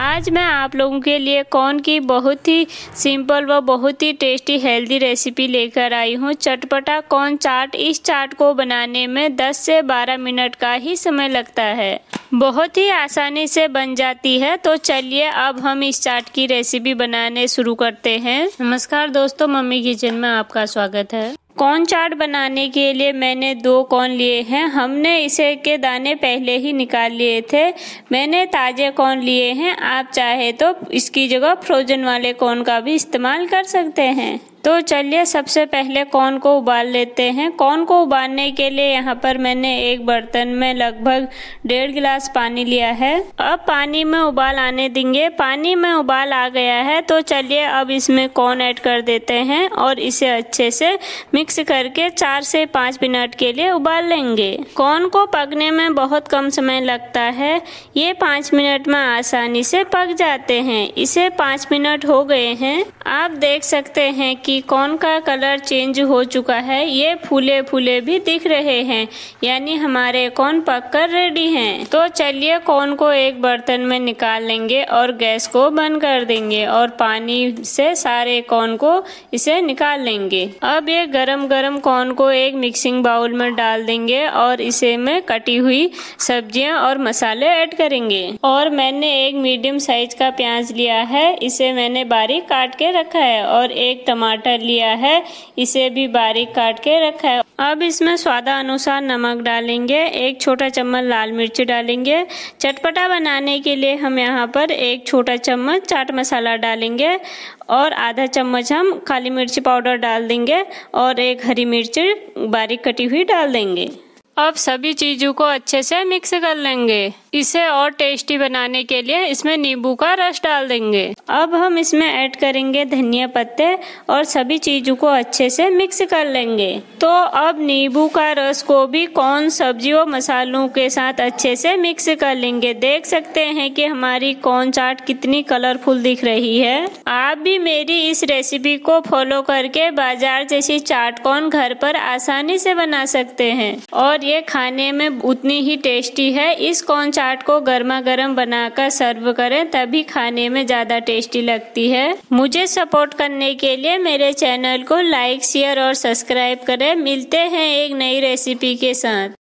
आज मैं आप लोगों के लिए कौन की बहुत ही सिंपल व बहुत ही टेस्टी हेल्दी रेसिपी लेकर आई हूँ। चटपटा कौन चाट इस चाट को बनाने में 10 से 12 मिनट का ही समय लगता है। बहुत ही आसानी से बन जाती है। तो चलिए अब हम इस चाट की रेसिपी बनाने शुरू करते हैं। नमस्कार दोस्तों, मम्मी किचन में आपका स्वागत है। कॉर्न चाट बनाने के लिए मैंने दो कॉर्न लिए हैं। हमने इसे के दाने पहले ही निकाल लिए थे। मैंने ताज़े कॉर्न लिए हैं। आप चाहे तो इसकी जगह फ्रोजन वाले कॉर्न का भी इस्तेमाल कर सकते हैं। तो चलिए सबसे पहले कॉर्न को उबाल लेते हैं? कॉर्न को उबालने के लिए यहाँ पर मैंने एक बर्तन में लगभग डेढ़ गिलास पानी लिया है। अब पानी में उबाल आने देंगे। पानी में उबाल आ गया है तो चलिए अब इसमें कॉर्न ऐड कर देते हैं और इसे अच्छे से मिक्स करके चार से पाँच मिनट के लिए उबाल लेंगे। कॉर्न को पकने में बहुत कम समय लगता है, ये पाँच मिनट में आसानी से पक जाते हैं। इसे पाँच मिनट हो गए हैं। आप देख सकते हैं कि कौन का कलर चेंज हो चुका है? ये फूले फूले भी दिख रहे हैं। यानी हमारे कौन पक कर रेडी हैं? तो चलिए कौन को एक बर्तन में निकाल लेंगे और गैस को बंद कर देंगे और पानी से सारे कौन को इसे निकाल लेंगे। अब ये गरम गरम कौन को एक मिक्सिंग बाउल में डाल देंगे और इसे में कटी हुई सब्ज़ियाँ और मसाले ऐड करेंगे। और मैंने एक मीडियम साइज़ का प्याज लिया है। इसे मैंने बारीक काट के रखा है और एक टमाटर लिया है, इसे भी बारीक काट के रखा है। अब इसमें स्वादा अनुसार नमक डालेंगे, एक छोटा चम्मच लाल मिर्ची डालेंगे। चटपटा बनाने के लिए हम यहाँ पर एक छोटा चम्मच चाट मसाला डालेंगे और आधा चम्मच हम काली मिर्ची पाउडर डाल देंगे और एक हरी मिर्ची बारीक कटी हुई डाल देंगे। अब सभी चीज़ों को अच्छे से मिक्स कर लेंगे। इसे और टेस्टी बनाने के लिए इसमें नींबू का रस डाल देंगे। अब हम इसमें ऐड करेंगे धनिया पत्ते और सभी चीज़ों को अच्छे से मिक्स कर लेंगे। तो अब नींबू का रस को भी कौन सब्जियों मसालों के साथ अच्छे से मिक्स कर लेंगे। देख सकते हैं कि हमारी कौन चाट कितनी कलरफुल दिख रही है। आप भी मेरी इस रेसिपी को फॉलो करके बाज़ार जैसी चाट कौन घर पर आसानी से बना सकते हैं। और ये खाने में उतनी ही टेस्टी है इस कौन चाट को गर्मा गर्म बनाकर सर्व करें, तभी खाने में ज़्यादा टेस्टी लगती है। मुझे सपोर्ट करने के लिए मेरे चैनल को लाइक शेयर और सब्सक्राइब करें। मिलते हैं एक नई रेसिपी के साथ।